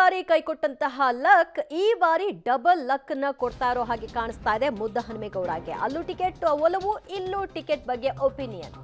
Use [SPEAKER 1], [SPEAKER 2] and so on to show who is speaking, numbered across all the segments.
[SPEAKER 1] ಬಾರಿ ಕೈಕೊಟ್ಟಂತಹ ಲಕ್, ಈ ಬಾರಿ ಡಬಲ್ ಲಕ್ನ ಕೊಡ್ತಾ ಇರೋ ಹಾಗೆ ಕಾಣಿಸ್ತಾ ಇದೆ ಮುದ್ದ ಹನುಮೇಗೌಡಗೆ. ಅಲ್ಲೂ ಟಿಕೆಟ್, ಒಲವು, ಇಲ್ಲೂ ಟಿಕೆಟ್ ಬಗ್ಗೆ ಒಪಿನಿಯನ್.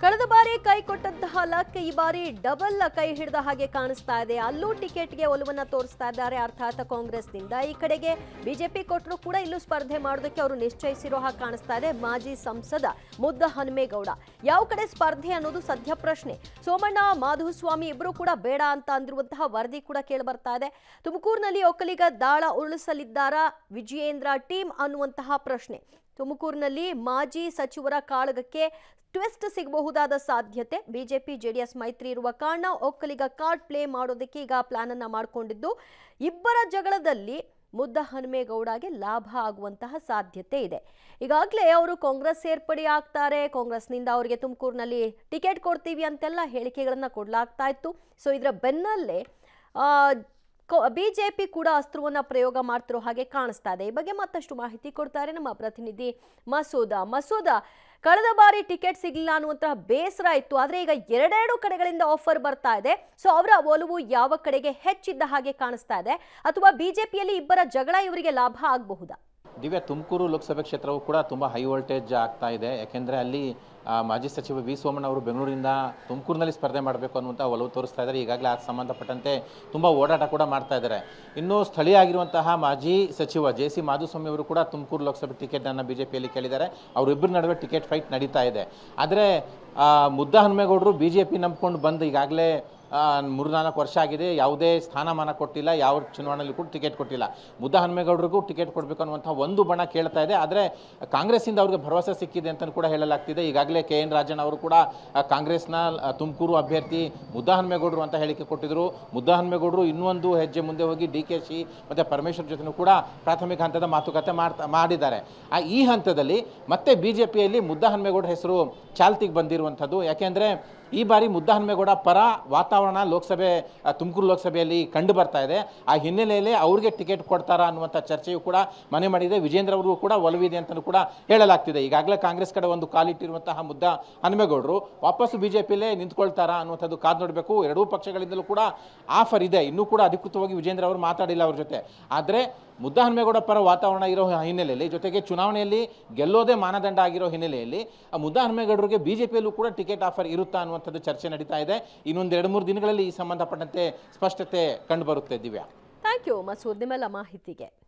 [SPEAKER 1] ಕಳೆದ ಬಾರಿ ಕೈ ಕೊಟ್ಟಂತಹ ಲಕ್ ಈ ಬಾರಿ ಡಬಲ್ ಕೈ ಹಿಡಿದ ಹಾಗೆ ಕಾಣಿಸ್ತಾ ಇದೆ. ಅಲ್ಲೂ ಟಿಕೆಟ್ಗೆ ಒಲವನ್ನ ತೋರಿಸ್ತಾ ಇದ್ದಾರೆ. ಅರ್ಥಾತ್ ಕಾಂಗ್ರೆಸ್ನಿಂದ ಈ ಕಡೆಗೆ ಬಿಜೆಪಿ ಕೊಟ್ಟರು ಕೂಡ ಇಲ್ಲೂ ಸ್ಪರ್ಧೆ ಮಾಡೋದಕ್ಕೆ ಅವರು ನಿಶ್ಚಯಿಸಿರೋ ಹಾಗೆ ಕಾಣಿಸ್ತಾ ಇದೆ. ಮಾಜಿ ಸಂಸದ ಮುದ್ದ ಹನುಮೇಗೌಡ. ಯಾವ ಕಡೆ ಸ್ಪರ್ಧೆ ಅನ್ನೋದು ಸದ್ಯ ಪ್ರಶ್ನೆ. ಸೋಮಣ್ಣ, ಮಾಧುಸ್ವಾಮಿ ಇಬ್ಬರು ಕೂಡ ಬೇಡ ಅಂತ ಅಂದಿರುವಂತಹ ವರದಿ ಕೂಡ ಕೇಳಿ ಬರ್ತಾ ಇದೆ. ತುಮಕೂರಿನಲ್ಲಿ ಒಕ್ಕಲಿಗ ದಾಳ ಉರುಳಿಸಲಿದ್ದಾರಾ ವಿಜಯೇಂದ್ರ ಟೀಮ್ ಅನ್ನುವಂತಹ ಪ್ರಶ್ನೆ. ತುಮಕೂರಿನಲ್ಲಿ ಮಾಜಿ ಸಚಿವರ ಕಾಳಗಕ್ಕೆ ಟ್ವಿಸ್ಟ್ ಸಿಗಬಹುದಾದ ಸಾಧ್ಯತೆ. ಬಿಜೆಪಿ, ಜೆಡಿಎಸ್ ಮೈತ್ರಿ ಇರುವ ಕಾರಣ ಒಕ್ಕಲಿಗ ಕಾರ್ಡ್ ಪ್ಲೇ ಮಾಡೋದಕ್ಕೆ ಈಗ ಪ್ಲಾನ್ ಅನ್ನ ಮಾಡಿಕೊಂಡಿದ್ದು, ಇಬ್ಬರ ಜಗಳದಲ್ಲಿ ಮುದ್ದ ಹನುಮೇಗೌಡಗೆ ಲಾಭ ಆಗುವಂತಹ ಸಾಧ್ಯತೆ ಇದೆ. ಈಗಾಗಲೇ ಅವರು ಕಾಂಗ್ರೆಸ್ ಸೇರ್ಪಡೆ ಆಗ್ತಾರೆ. ಕಾಂಗ್ರೆಸ್ನಿಂದ ಅವರಿಗೆ ತುಮಕೂರಿನಲ್ಲಿ ಟಿಕೆಟ್ ಕೊಡ್ತೀವಿ ಅಂತೆಲ್ಲ ಹೇಳಿಕೆಗಳನ್ನು ಕೊಡಲಾಗ್ತಾ ಇತ್ತು. ಸೊ, ಇದರ ಬೆನ್ನಲ್ಲೇ ಬಿಜೆಪಿ ಕೂಡ ಅಸ್ತ್ರವನ್ನ ಪ್ರಯೋಗ ಮಾಡ್ತಿರೋ ಹಾಗೆ ಕಾಣಿಸ್ತಾ ಇದೆ. ಈ ಬಗ್ಗೆ ಮತ್ತಷ್ಟು ಮಾಹಿತಿ ಕೊಡ್ತಾರೆ ನಮ್ಮ ಪ್ರತಿನಿಧಿ ಮಸೂದ. ಮಸೂದ, ಕಳೆದ ಬಾರಿ ಟಿಕೆಟ್ ಸಿಗಲಿಲ್ಲ ಅನ್ನುವಂತಹ ಬೇಸರ ಇತ್ತು. ಆದರೆ ಈಗ ಎರಡೆರಡು ಕಡೆಗಳಿಂದ ಆಫರ್ ಬರ್ತಾ ಇದೆ. ಸೊ ಅವರ ಒಲವು ಯಾವ ಕಡೆಗೆ ಹೆಚ್ಚಿದ್ದ ಹಾಗೆ ಕಾಣಿಸ್ತಾ ಇದೆ. ಅಥವಾ ಬಿಜೆಪಿಯಲ್ಲಿ ಇಬ್ಬರ ಜಗಳ ಇವರಿಗೆ ಲಾಭ ಆಗಬಹುದಾ?
[SPEAKER 2] ದಿವ್ಯ ತುಮಕೂರು ಲೋಕಸಭೆ ಕ್ಷೇತ್ರವು ಕೂಡ ತುಂಬ ಹೈ ವೋಲ್ಟೇಜ್ ಆಗ್ತಾ ಇದೆ. ಯಾಕೆಂದರೆ ಅಲ್ಲಿ ಮಾಜಿ ಸಚಿವ ವಿ ಸೋಮಣ್ಣ ಅವರು ಬೆಂಗಳೂರಿನಿಂದ ತುಮಕೂರಿನಲ್ಲಿ ಸ್ಪರ್ಧೆ ಮಾಡಬೇಕು ಅನ್ನುವಂಥ ಒಲವು ತೋರಿಸ್ತಾ ಇದ್ದಾರೆ. ಈಗಾಗಲೇ ಅದಕ್ಕೆ ಸಂಬಂಧಪಟ್ಟಂತೆ ತುಂಬ ಓಡಾಟ ಕೂಡ ಮಾಡ್ತಾ ಇದ್ದಾರೆ. ಇನ್ನು ಸ್ಥಳೀಯ ಆಗಿರುವಂತಹ ಮಾಜಿ ಸಚಿವ ಜೆ ಸಿ ಮಾಧುಸ್ವಾಮಿ ಅವರು ಕೂಡ ತುಮಕೂರು ಲೋಕಸಭೆ ಟಿಕೆಟನ್ನು ಬಿ ಜೆ ಪಿಯಲ್ಲಿ ಕೇಳಿದ್ದಾರೆ. ಅವರಿಬ್ಬರ ನಡುವೆ ಟಿಕೆಟ್ ಫೈಟ್ ನಡೀತಾ ಇದೆ. ಆದರೆ ಮುದ್ದ ಹನುಮೇಗೌಡರು ಬಿ ಜೆ ಪಿ ನಂಬ್ಕೊಂಡು ಬಂದು ಈಗಾಗಲೇ ಮೂರ್ನಾಲ್ಕು ವರ್ಷ ಆಗಿದೆ, ಯಾವುದೇ ಸ್ಥಾನಮಾನ ಕೊಟ್ಟಿಲ್ಲ, ಯಾವ ಚುನಾವಣೆಯಲ್ಲಿ ಕೂಡ ಟಿಕೆಟ್ ಕೊಟ್ಟಿಲ್ಲ. ಮುದ್ದ ಹನುಮೇಗೌಡರಿಗೂ ಟಿಕೆಟ್ ಕೊಡಬೇಕು ಅನ್ನುವಂಥ ಒಂದು ಬಣ ಕೇಳ್ತಾ ಇದೆ. ಆದರೆ ಕಾಂಗ್ರೆಸ್ಸಿಂದ ಅವ್ರಿಗೆ ಭರವಸೆ ಸಿಕ್ಕಿದೆ ಅಂತಲೂ ಕೂಡ ಹೇಳಲಾಗ್ತಿದೆ. ಈಗಾಗಲೇ ಕೆ ಎನ್ ರಾಜನ್ ಅವರು ಕೂಡ ಕಾಂಗ್ರೆಸ್ನ ತುಮಕೂರು ಅಭ್ಯರ್ಥಿ ಮುದ್ದ ಹನುಮೇಗೌಡರು ಅಂತ ಹೇಳಿಕೆ ಕೊಟ್ಟಿದ್ದರು ಮುದ್ದ ಹನುಮೇಗೌಡರು ಇನ್ನೊಂದು ಹೆಜ್ಜೆ ಮುಂದೆ ಹೋಗಿ ಡಿ ಕೆ ಶಿ ಮತ್ತು ಪರಮೇಶ್ವರ್ ಜೊತೆನೂ ಕೂಡ ಪ್ರಾಥಮಿಕ ಹಂತದ ಮಾತುಕತೆ ಮಾಡ್ತಾ, ಮಾಡಿದ್ದಾರೆ. ಆ, ಈ ಹಂತದಲ್ಲಿ ಮತ್ತೆ ಬಿ ಜೆ ಪಿಯಲ್ಲಿ ಮುದ್ದ ಹೆಸರು ಚಾಲ್ತಿಗೆ ಬಂದಿರುವಂಥದ್ದು. ಯಾಕೆಂದರೆ ಈ ಬಾರಿ ಮುದ್ದ ಹನುಮೇಗೌಡ ಪರ ವಾತಾವರಣ ಲೋಕಸಭೆ ತುಮಕೂರು ಲೋಕಸಭೆಯಲ್ಲಿ ಕಂಡು ಬರ್ತಾ ಇದೆ. ಆ ಹಿನ್ನೆಲೆಯಲ್ಲಿ ಅವ್ರಿಗೆ ಟಿಕೆಟ್ ಕೊಡ್ತಾರಾ ಅನ್ನುವಂಥ ಚರ್ಚೆಯು ಕೂಡ ಮನೆ ಮಾಡಿದೆ. ವಿಜೇಂದ್ರ ಅವ್ರಿಗೂ ಕೂಡ ಒಲವಿದೆ ಅಂತಲೂ ಕೂಡ ಹೇಳಲಾಗ್ತಿದೆ. ಈಗಾಗಲೇ ಕಾಂಗ್ರೆಸ್ ಕಡೆ ಒಂದು ಕಾಲಿಟ್ಟಿರುವಂತಹ ಮುದ್ದ ಹನುಮೇಗೌಡರು ವಾಪಸ್ಸು ಬಿ ಜೆ ಪಿಲೇ ನಿಂತ್ಕೊಳ್ತಾರಾ ಅನ್ನುವಂಥದ್ದು ಕಾದು ನೋಡಬೇಕು. ಎರಡೂ ಪಕ್ಷಗಳಿಂದಲೂ ಕೂಡ ಆಫರ್ ಇದೆ. ಇನ್ನೂ ಕೂಡ ಅಧಿಕೃತವಾಗಿ ವಿಜೇಂದ್ರ ಅವರು ಮಾತಾಡಿಲ್ಲ ಅವ್ರ ಜೊತೆ. ಆದರೆ ಮುದ್ದ ಹನುಮೇಗೌಡ ಪರ ವಾತಾವರಣ ಇರೋ ಹಿನ್ನೆಲೆಯಲ್ಲಿ, ಜೊತೆಗೆ ಚುನಾವಣೆಯಲ್ಲಿ ಗೆಲ್ಲೋದೇ ಮಾನದಂಡ ಆಗಿರೋ ಹಿನ್ನೆಲೆಯಲ್ಲಿ, ಆ ಮುದ್ದ ಜೆ ಪಿಯಲ್ಲೂ ಕೂಡ ಟಿಕೆಟ್ ಆಫರ್ ಇರುತ್ತಾ ಅನ್ನುವಂಥದ್ದು ಚರ್ಚೆ ನಡೀತಾ ಇದೆ. ಇನ್ನೊಂದು ಎರಡು ಮೂರು ದಿನಗಳಲ್ಲಿ ಈ ಸಂಬಂಧಪಟ್ಟಂತೆ ಸ್ಪಷ್ಟತೆ ಕಂಡುಬರುತ್ತೆ ದಿವ್ಯಾ.
[SPEAKER 1] Thank you Masood. ನಿಮ್ಮೆಲ್ಲ ಮಾಹಿತಿಗೆ.